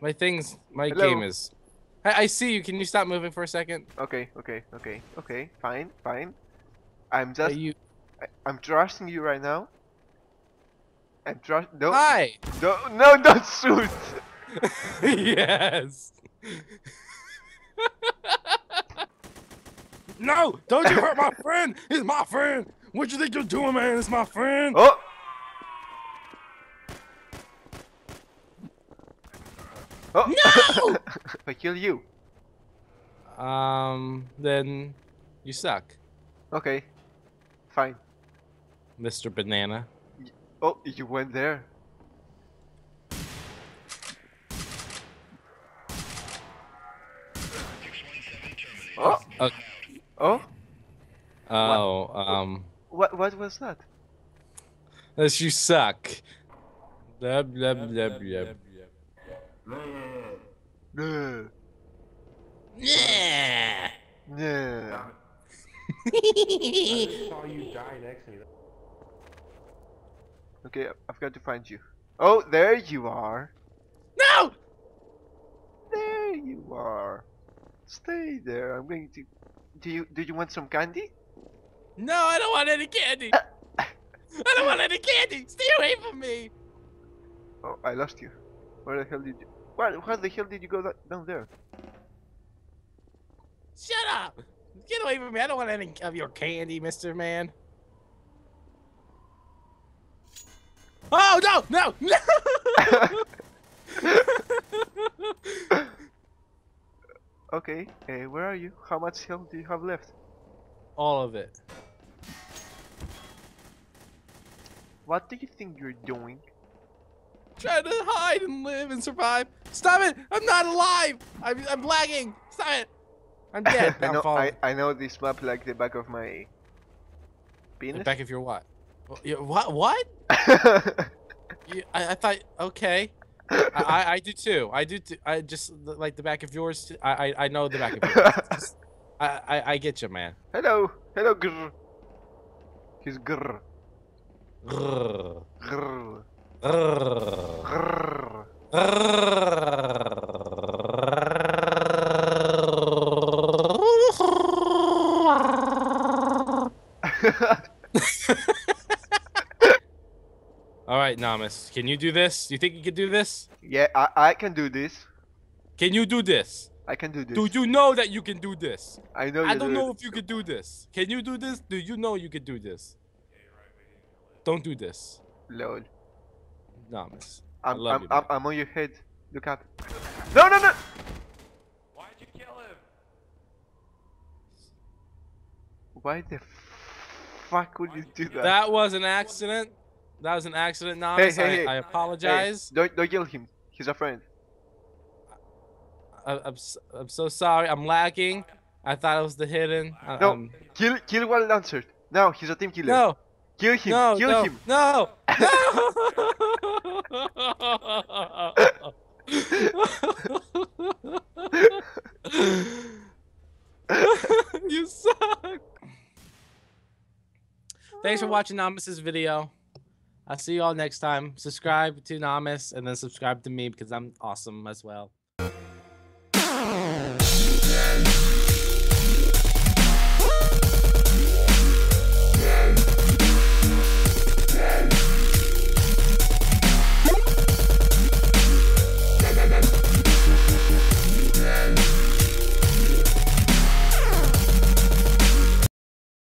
My things. My Hello. game is. I, I see you. Can you stop moving for a second? Okay, okay, okay, okay. Fine, fine. I'm just. Are you. I, I'm trusting you right now. I'm trust. No, Hi. no, no, don't shoot. yes. no! Don't you hurt my friend! He's my friend! What you think you're doing, man? It's my friend! Oh. Oh. No! I kill you. Um, then you suck, Okay. Fine. Mr. Banana. Oh, you went there. Oh, Uh, oh, oh, um, what, what was that? as you suck. Blah, blah, blah, blah. No, Yeah. no. saw you die next to me. Okay, I- I've got to find you. Oh, there you are. No! There you are. Stay there. I'm going to. Do you do you want some candy? No, I don't want any candy. Uh, I don't want any candy. Stay away from me. Oh, I lost you. Where the hell did you? Where, where the hell did you go down there? Shut up. Get away from me. I don't want any of your candy, Mr. Man. Oh, no, no, no. okay, uh, where are you? How much health do you have left? All of it. What do you think you're doing? Trying to hide and live and survive. Stop it. I'm not alive. I'm, I'm lagging. Stop it. I'm dead. I know. I, I know this map like the back of my penis. The back if you're what? What? What? You, I, I thought. Okay. I, I, do too. I do. Too. I just like the back of yours. Too. I, I I know the back of yours. I, I I get you, man. hello, hello, grr. He's grr, grr, grr. All right, Nomiss. Can you do this? Do you think you can do this? yeah, I, I can do this. Can you do this? I can do this. Do you know that you can do this? I know I don't do know it. if you can do this. Can you do this? Do you know you can do this? Don't do this, Lol. Nomiss. I I'm, love I'm, you, I'm. I'm on your head. Look up. No, no, no! Why'd you kill him? Why the fuck would you do that? That was an accident. That was an accident, hey, Nomiss. hey, hey. I, I Hey, apologize. don't, don't kill him. He's a friend. I, I'm, s- I'm so sorry. I'm lagging. I thought it was the hidden. I, No, um, kill, kill one lancer. No, he's a team killer. no, Kill him. no, kill no, him. no, no. you suck. Thanks for watching Nomiss's video. I'll see you all next time. Subscribe to Nomiss and then subscribe to me because I'm awesome as well.